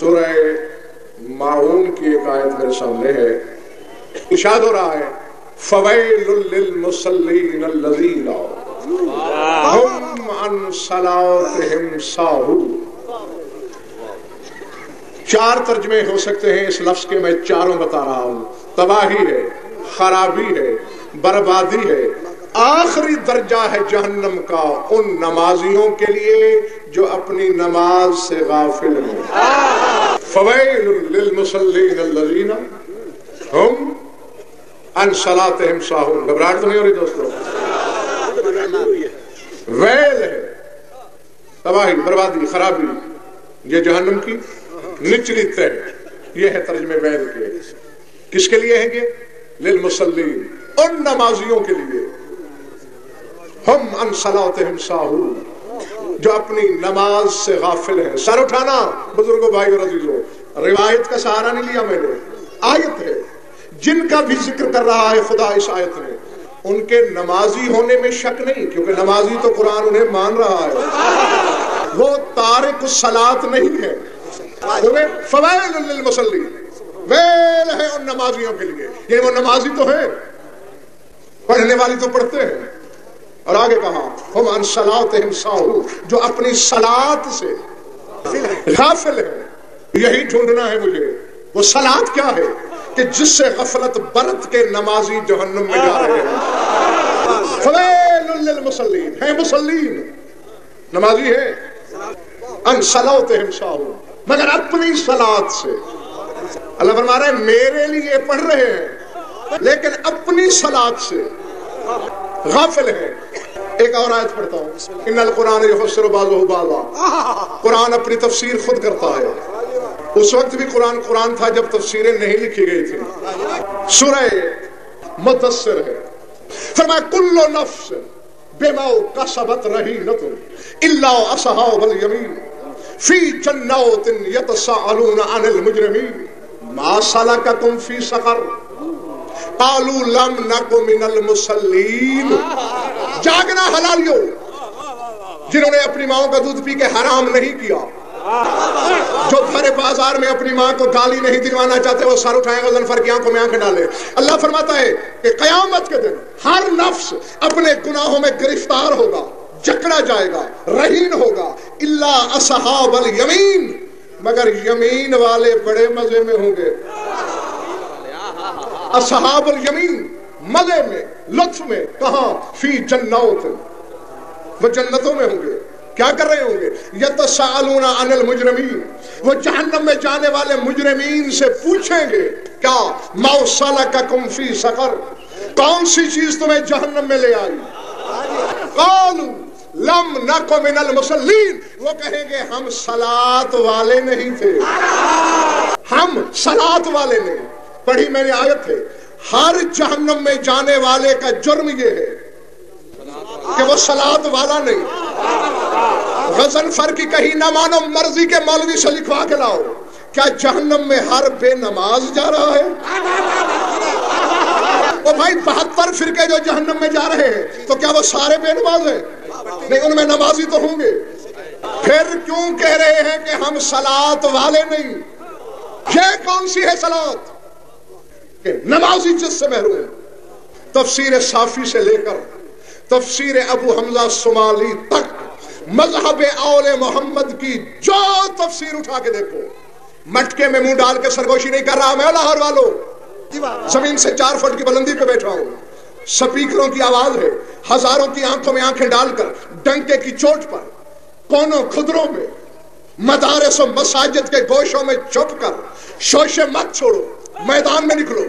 سورہ معون کی ایک آیت میرے سامنے ہے۔ اشاد ہو رہا ہے فویل للمصلین الذین ہم عن صلاتہم ساہون چار ترجمے ہو سکتے ہیں اس لفظ کے، میں چاروں بتا رہا ہوں۔ تباہی ہے، خرابی ہے، بربادی ہے آخری درجہ ہے جہنم کا ان نمازیوں کے لیے جو اپنی نماز سے غافل ہیں فویل للمصلین الذین ہم ان صلاتہم ساہون۔ گھبراہٹ تو نہیں ہو رہی دوستو؟ ویل ہے۔ تباہی، بربادی، خرابی، یہ جہنم کی نچلی تہ یہ ہے ترجمے ویل کے۔ کس کے لیے ہیں یہ؟ للمسلین ان نمازیوں کے لیے۔ ہم ان صلاتہم ساہون جو اپنی نماز سے غافل ہیں۔ سر اٹھانا، بزرگوں بھائی اور عزیزوں، روایت کا سہارا نہیں لیا میں نے۔ آیت ہے، جن کا بھی ذکر کر رہا ہے خدا اس آیت میں ان کے نمازی ہونے میں شک نہیں، کیونکہ نمازی تو قرآن انہیں مان رہا ہے۔ وہ تارک الصلاۃ نہیں ہے۔ فوائل للمصلین۔ ویل ہے ان نمازیوں کے لیے۔ یہ وہ نمازی تو ہے پڑھنے والی تو پڑھتے ہیں۔ اور آگے کہا ہم ان صلاتہم ساہو جو اپنی صلات سے غافل ہے یہی ڈھونڈنا ہے مجھے، وہ صلات کیا ہے؟ کہ جس سے غفلت برت کے نمازی جہنم میں جا رہے ہیں۔ فویل للمصلین، ہے مسلین نمازی ہے؟ ان صلاتہم ساہو مگر اپنی صلات سے۔ اللہ فرما رہے ہیں، میرے لیے پڑھ رہے ہیں، لیکن اپنی صلات سے غافل ہے ایک اور آیت پڑھتا ہوں۔ ان القرآن یفسر بعضہ بعضا۔ قرآن اپنی تفسیر خود کرتا ہے۔ اس وقت بھی قرآن قرآن تھا جب تفسیریں نہیں لکھی گئی تھی سورہ مدثر ہے۔ فرمایا، کل نفس بما کسبت رہینت الا اصحاب الیمین فی جنات یتساءلون عن المجرمین۔ ما سلککم فی سقر۔ قالوا لم نکو من المسلین جاگنا حلالیو جنہوں نے اپنی ماں کا دودھ پی کے حرام نہیں کیا۔ جو بھرے بازار میں اپنی ماں کو گالی نہیں دلوانا چاہتے، وہ سر اٹھائیں غزن فر کی آنکھوں میں آنکھ ڈالے۔ اللہ فرماتا ہے کہ قیامت کے دن ہر نفس اپنے گناہوں میں گرفتار ہوگا، جکڑا جائے گا، رہین ہوگا۔ اللہ اصحاب الیمین مگر یمین والے بڑے مزے میں ہوں گے۔ اصحاب الیمین مزے میں، لطف میں، کہاں؟ فی جنات۔ وہ جنتوں میں ہوں گے۔ کیا کر رہے ہوں گے؟ یتسالون عن المجرمین۔ وہ جہنم میں جانے والے مجرمین سے پوچھیں گے، کیا موصلککم فی سقر؟ کون سی چیز تمہیں جہنم میں لے آئی؟ قالوا لم نکو من المسلین وہ کہیں گے، ہم صلات والے نہیں تھے۔ ہم صلات والے نہیں۔ پڑھی میں نے آیت ہے۔ ہر جہنم میں جانے والے کا جرم یہ ہے کہ وہ صلات والا نہیں۔ غزن فر کی کہیں نہ مانو، مرضی کے مولوی سے لکھوا کے لاؤ۔ کیا جہنم میں ہر بے نماز جا رہا ہے؟ وہ بھائی بہتر فرقے جو جہنم میں جا رہے ہیں، تو کیا وہ سارے بے نماز ہیں؟ نہیں، ان میں نمازی تو ہوں گے۔ پھر کیوں کہہ رہے ہیں کہ ہم صلات والے نہیں؟ یہ کون سی ہے صلات کہ نمازی جس سے محروم تفسیر صافی سے لے کر تفسیر ابو حمزہ سمالی تک مذہب اول محمد کی جو تفسیر اٹھا کے دیکھو۔ مٹکے میں منہ ڈال کے سرگوشی نہیں کر رہا، میں لاہور والوں۔ زمین سے چار فٹ کی بلندی پہ بیٹھا ہوں۔ سپیکروں کی آواز ہے، ہزاروں کی آنکھوں میں آنکھیں ڈال کر ڈنکے کی چوٹ پر کونوں خدروں میں مدارس و مساجد کے گوشوں میں چھپ کر شوشے مت چھوڑو۔ میدان میں نکلو۔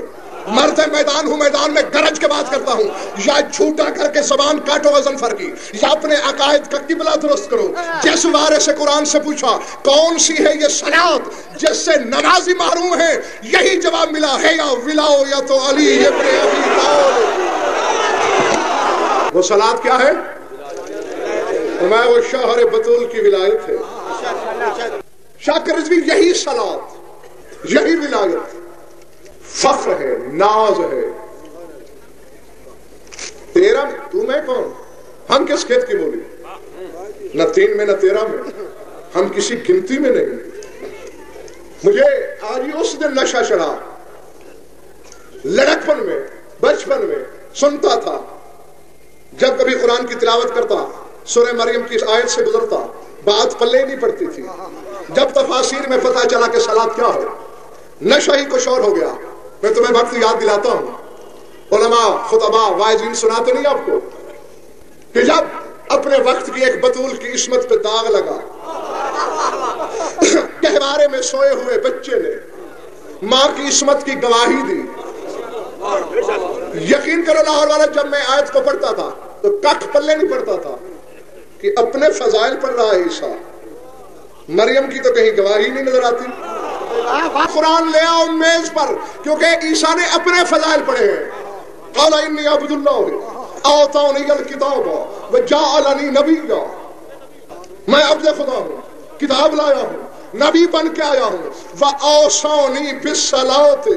مرد میدان ہوں، میدان میں گرج کے بات کرتا ہوں۔ یا جھوٹا کر کے زبان کاٹو وزن فر کی یا اپنے عقائد کا قبلہ درست کرو۔ جس وارے سے قرآن سے پوچھا، کون سی ہے یہ صلات جس سے نمازی محروم ہے یہی جواب ملا، ہے یا ولاؤ یا تو علی ابن ابی طالب۔ وہ صلات کیا ہے؟ میں وہ شہر بطول کی ولایت ہے۔ شاکر رضوی یہی صلات یہی ولایت۔ فخر ہے، ناز ہے۔ تیرہ تو میں کون؟ ہم کس کھیت کی بولی؟ نہ تین میں، نہ تیرہ میں۔ ہم کسی گنتی میں نہیں۔ مجھے آج اس دن نشہ چڑھا۔ لڑکپن میں، بچپن میں سنتا تھا۔ جب کبھی قرآن کی تلاوت کرتا، سورہ مریم کی آیت سے گزرتا، بات پلے نہیں پڑتی تھی۔ جب تفاصیر میں پتا چلا کہ سلاد کیا ہو نشہ ہی کچھ اور ہو گیا۔ میں تمہیں وقت یاد دلاتا ہوں۔ علماء خطبہ وائزین سناتے نہیں آپ کو؟ کہ جب اپنے وقت کی ایک بطول کی عصمت پہ داغ لگا گہوارے میں سوئے ہوئے بچے نے ماں کی عصمت کی گواہی دی۔ یقین کرو لاہور والا، جب میں آیت کو پڑھتا تھا تو کٹ پلے نہیں پڑھتا تھا کہ اپنے فضائل پڑھ رہا ہے عیسیٰ۔ مریم کی تو کہیں گواہی نہیں نظر آتی۔ قرآن لے آؤ میز پر، کیونکہ عیسیٰ نے اپنے فضائل پڑھے ہیں۔ قال انی عبد اللہ آتانی الکتاب وجعلنی نبی میں عبد خدا ہوں، کتاب لایا ہوں، نبی بن کے آیا ہوں۔ وَأَوْسَوْنِي بِالصَّلَاةِ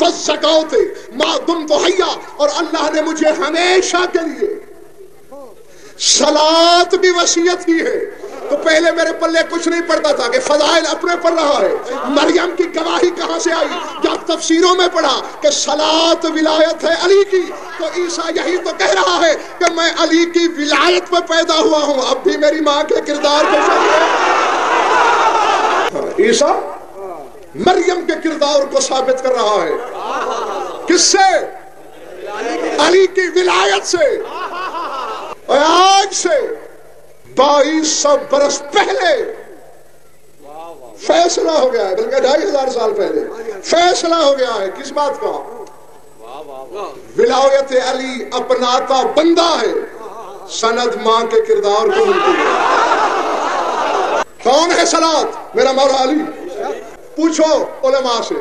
وَالزَّكَاةِ مَا دُمْتُ حَيَّا اور اللہ نے مجھے ہمیشہ کے لیے سلات بھی وسیعت کی ہے۔ تو پہلے میرے پلے کچھ نہیں پڑتا تھا کہ فضائل اپنے پر رہا ہے۔ مریم کی گواہی کہاں سے آئی؟ جب تفسیروں میں پڑھا کہ سلات ولایت ہے علی کی، تو عیسیٰ یہی تو کہہ رہا ہے کہ میں علی کی ولایت میں پیدا ہوا ہوں۔ اب بھی میری ماں کے کردار کے عیسیٰ مریم کے کردار کو ثابت کر رہا ہے۔ کس سے؟ علی کی ولایت سے۔ آج سے۔ بائیس سو برس پہلے فیصلہ ہو گیا ہے، بلکہ ڈھائی ہزار سال پہلے۔ فیصلہ ہو گیا ہے، کس بات کا؟ ولایت علی اپناتا بندہ ہے۔ سند ماں کے کردار کو ملتی ہے کون ہے سلاد؟ میرا مولا علی۔ پوچھو علماء سے۔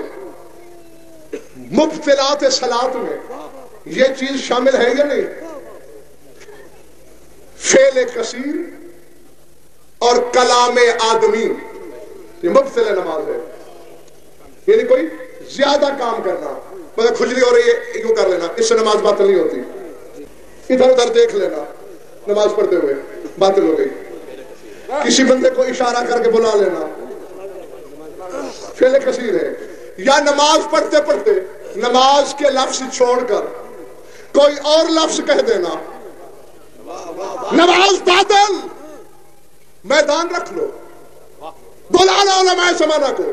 مبتلات سلاد میں یہ چیز شامل ہے یا نہیں؟ فیل کثیر اور کلام آدمی۔ یہ مبتل نماز ہے۔ یعنی کوئی زیادہ کام کرنا۔ مطلب کھجلی ہو رہی ہے، یوں کر لینا۔ اس سے نماز باطل نہیں ہوتی۔ ادھر ادھر دیکھ لینا۔ نماز پڑھتے ہوئے باطل ہو گئی۔ کسی بندے کو اشارہ کر کے بلا لینا۔ فیل کثیر ہے۔ یا نماز پڑھتے پڑھتے نماز کے لفظ چھوڑ کر کوئی اور لفظ کہہ دینا۔ نماز بادل میدان رکھ لو۔ بلا لو علماء زمانہ کو۔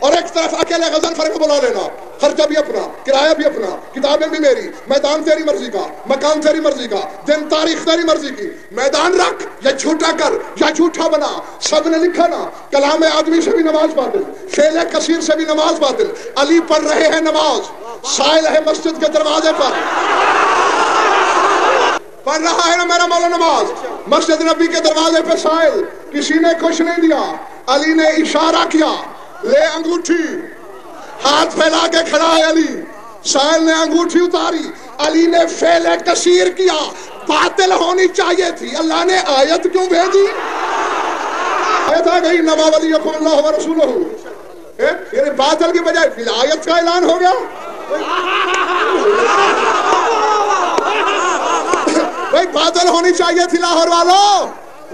اور ایک طرف اکیلے غزن فرق بلا لینا۔ خرچہ بھی اپنا، کرایہ بھی اپنا، کتابیں بھی میری، میدان تیری مرضی کا، مکان تیری مرضی کا، دن تاریخ تیری مرضی کی۔ میدان رکھ یا جھوٹا کر یا جھوٹا بنا۔ سب نے لکھا نا، کلام آدمی سے بھی نماز باطل فیل کثیر سے بھی نماز باطل۔ علی پڑھ رہے ہیں نماز، سائل ہے مسجد کے دروازے پر۔ پڑھ رہا ہے نا میرا مولا نماز مسجد نبی کے دروازے پہ سائل، کسی نے کچھ نہیں دیا۔ علی نے اشارہ کیا، لے انگوٹھی۔ ہاتھ پھیلا کے کھڑا ہے علی۔ سائل نے انگوٹھی اتاری۔ علی نے فیل کثیر کیا۔ باطل ہونی چاہیے تھی۔ اللہ نے آیت کیوں بھیجی؟ آیت آ گئی نما ولی اللہ و رسولہ۔ یعنی باطل کی بجائے ولایت کا اعلان ہو گیا؟ بھائی بادل ہونی چاہیے تھی لاہور والوں۔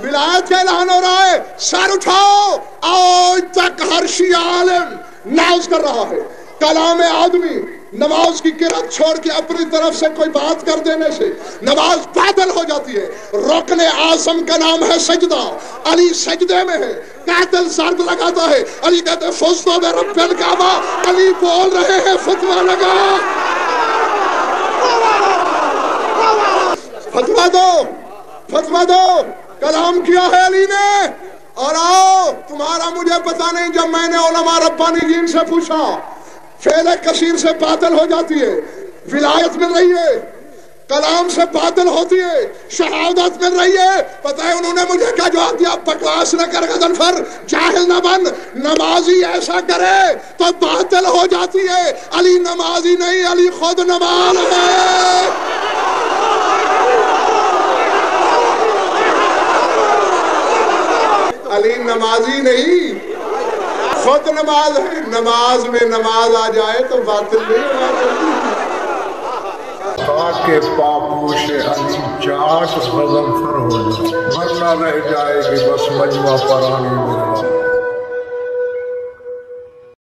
ولایت کا اعلان ہو رہا ہے سر اٹھاؤ۔ آج تک ہر شیعہ عالم ناز کر رہا ہے۔ کلام آدمی، نماز کی کرت چھوڑ کے اپنی طرف سے کوئی بات کر دینے سے نماز بادل ہو جاتی ہے۔ رکن آزم کا نام ہے سجدہ۔ علی سجدے میں ہے۔ قاتل زرد لگاتا ہے۔ علی کہتے ہیں میں رب الکعبہ۔ علی بول رہے ہیں فتوہ لگا فتوہ دو فتوہ دو کلام کیا ہے علی نے اور آؤ، تمہارا مجھے پتا نہیں جب میں نے علماء ربانی جین سے پوچھا فیل کثیر سے باطل ہو جاتی ہے، ولایت مل رہی ہے، کلام سے باطل ہوتی ہے، شہادت مل رہی ہے، پتہ ہے انہوں نے مجھے کیا جواب دیا؟ بکواس نہ کر غزن فر، جاہل نہ بن، نمازی ایسا کرے تو باطل ہو جاتی ہے، علی نمازی نہیں، علی خود نماز ہے۔ علی نمازی نہیں۔ خود نماز ہے، نماز میں نماز آ جائے تو باطل نہیں ہونا کے پاپوش علی چاٹ غضب فر ہو جائے ورنہ رہ جائے گی، بس مجمع پرانی میں